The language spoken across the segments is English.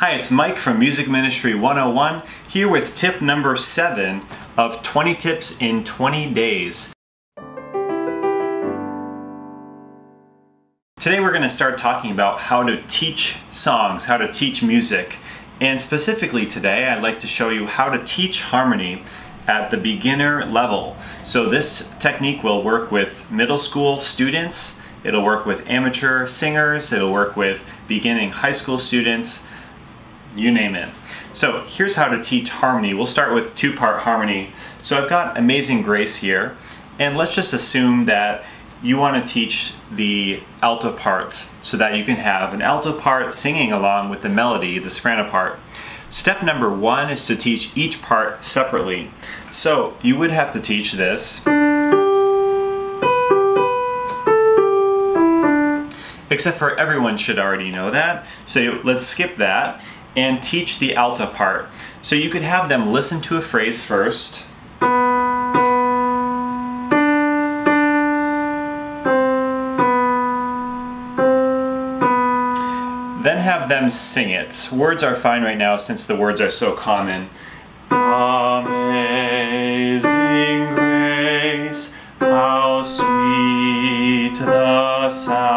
Hi, it's Mike from Music Ministry 101 here with tip number 7 of 20 tips in 20 days. Today we're going to start talking about how to teach songs, how to teach music. And specifically today I'd like to show you how to teach harmony at the beginner level. So this technique will work with middle school students, it'll work with amateur singers, it'll work with beginning high school students, you name it. So here's how to teach harmony. We'll start with two-part harmony. So I've got Amazing Grace here, and let's just assume that you want to teach the alto part so that you can have an alto part singing along with the melody, the soprano part. Step number one is to teach each part separately. So you would have to teach this. Except for everyone should already know that. So let's skip that and teach the alto part. So you could have them listen to a phrase first. Then have them sing it. Words are fine right now since the words are so common. Amazing grace, how sweet the sound.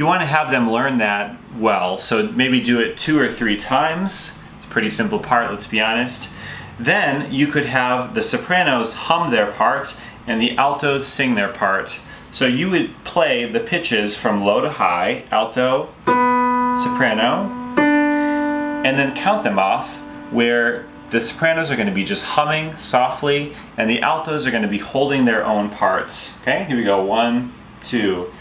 You want to have them learn that well, so maybe do it two or three times. It's a pretty simple part, let's be honest. Then you could have the sopranos hum their part and the altos sing their part. So you would play the pitches from low to high, alto, soprano, and then count them off where the sopranos are going to be just humming softly and the altos are going to be holding their own parts. Okay, here we go. One, two.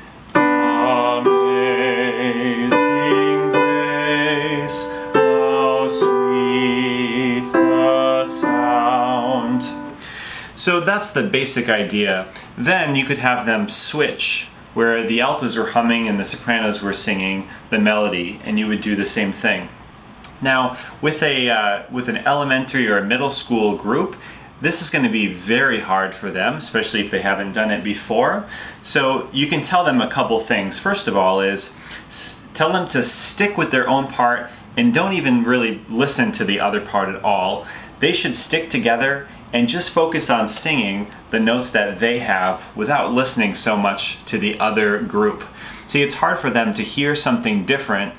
So that's the basic idea. Then you could have them switch where the altos were humming and the sopranos were singing the melody and you would do the same thing. Now with a uh, with an elementary or a middle school group this is going to be very hard for them, especially if they haven't done it before. So you can tell them a couple things. First of all is tell them to stick with their own part and don't even really listen to the other part at all. They should stick together and just focus on singing the notes that they have without listening so much to the other group. See, it's hard for them to hear something different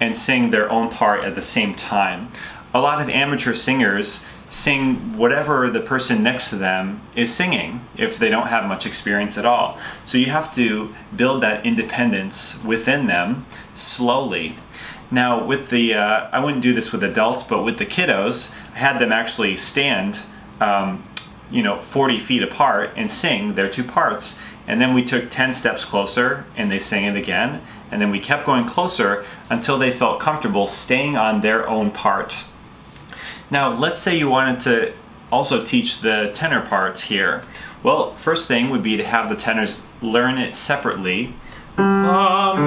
and sing their own part at the same time. A lot of amateur singers sing whatever the person next to them is singing if they don't have much experience at all. So you have to build that independence within them slowly. Now with the, uh, I wouldn't do this with adults, but with the kiddos, I had them actually stand um, you know, 40 feet apart and sing their two parts. And then we took 10 steps closer and they sang it again. And then we kept going closer until they felt comfortable staying on their own part. Now, let's say you wanted to also teach the tenor parts here. Well, first thing would be to have the tenors learn it separately. Amazing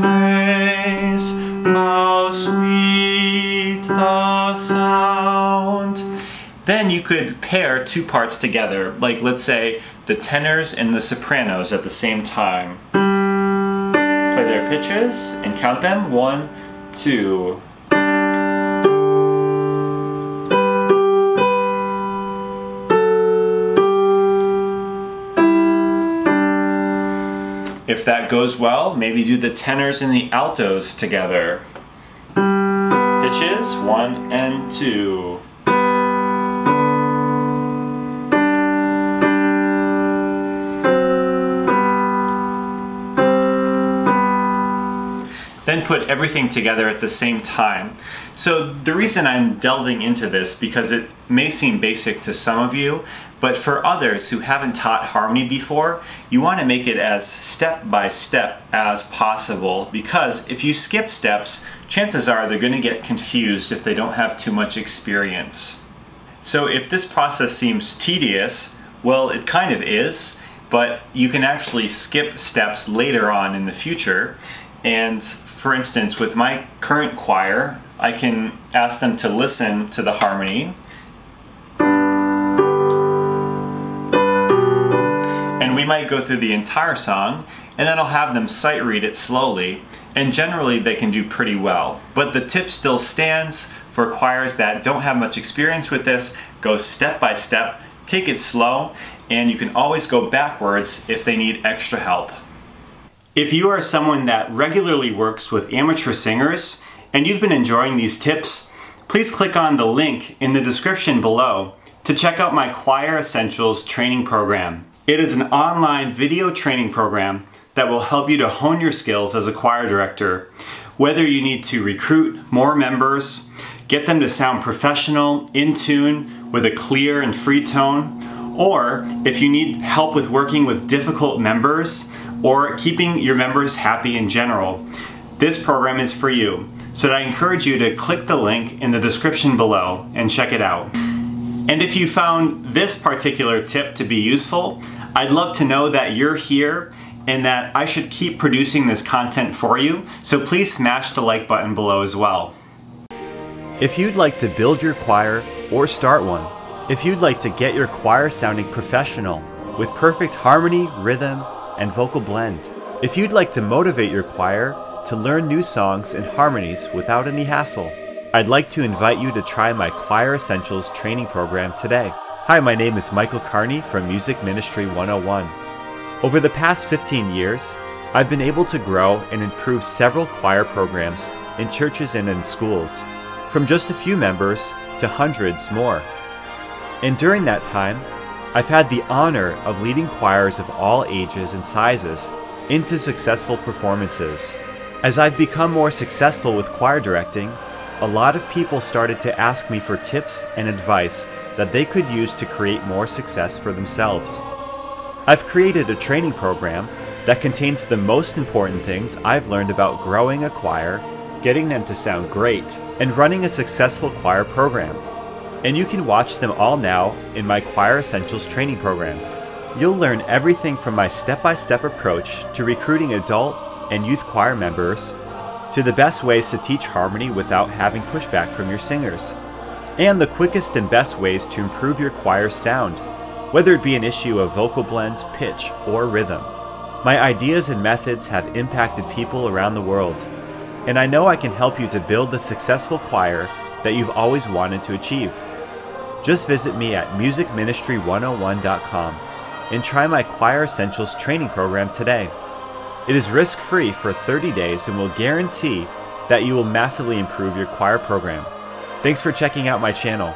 grace, how sweet the sound. Then you could pair two parts together, like let's say the tenors and the sopranos at the same time. Play their pitches and count them. One, two, If that goes well, maybe do the tenors and the altos together. Pitches, one and two. Put everything together at the same time. So the reason I'm delving into this, because it may seem basic to some of you, but for others who haven't taught harmony before, you want to make it as step by step as possible because if you skip steps, chances are they're going to get confused if they don't have too much experience. So if this process seems tedious, well it kind of is, but you can actually skip steps later on in the future and for instance, with my current choir, I can ask them to listen to the harmony. And we might go through the entire song and then I'll have them sight read it slowly, and generally they can do pretty well. But the tip still stands for choirs that don't have much experience with this, go step by step, take it slow, and you can always go backwards if they need extra help. If you are someone that regularly works with amateur singers and you've been enjoying these tips, please click on the link in the description below to check out my Choir Essentials training program. It is an online video training program that will help you to hone your skills as a choir director, whether you need to recruit more members, get them to sound professional, in tune, with a clear and free tone, or if you need help with working with difficult members or keeping your members happy in general, this program is for you. So I encourage you to click the link in the description below and check it out. And if you found this particular tip to be useful, I'd love to know that you're here and that I should keep producing this content for you, so please smash the like button below as well. If you'd like to build your choir or start one, if you'd like to get your choir sounding professional with perfect harmony, rhythm, and vocal blend, if you'd like to motivate your choir to learn new songs and harmonies without any hassle, I'd like to invite you to try my Choir Essentials training program today. Hi, my name is Michael Carney from Music Ministry 101. Over the past 15 years, I've been able to grow and improve several choir programs in churches and in schools, from just a few members to hundreds more. And during that time, I've had the honor of leading choirs of all ages and sizes into successful performances. As I've become more successful with choir directing, a lot of people started to ask me for tips and advice that they could use to create more success for themselves. I've created a training program that contains the most important things I've learned about growing a choir, getting them to sound great, and running a successful choir program and you can watch them all now in my Choir Essentials training program. You'll learn everything from my step by step approach to recruiting adult and youth choir members to the best ways to teach harmony without having pushback from your singers, and the quickest and best ways to improve your choir's sound, whether it be an issue of vocal blend, pitch, or rhythm. My ideas and methods have impacted people around the world, and I know I can help you to build the successful choir that you've always wanted to achieve. Just visit me at musicministry101.com and try my Choir Essentials training program today. It is risk free for 30 days and will guarantee that you will massively improve your choir program. Thanks for checking out my channel.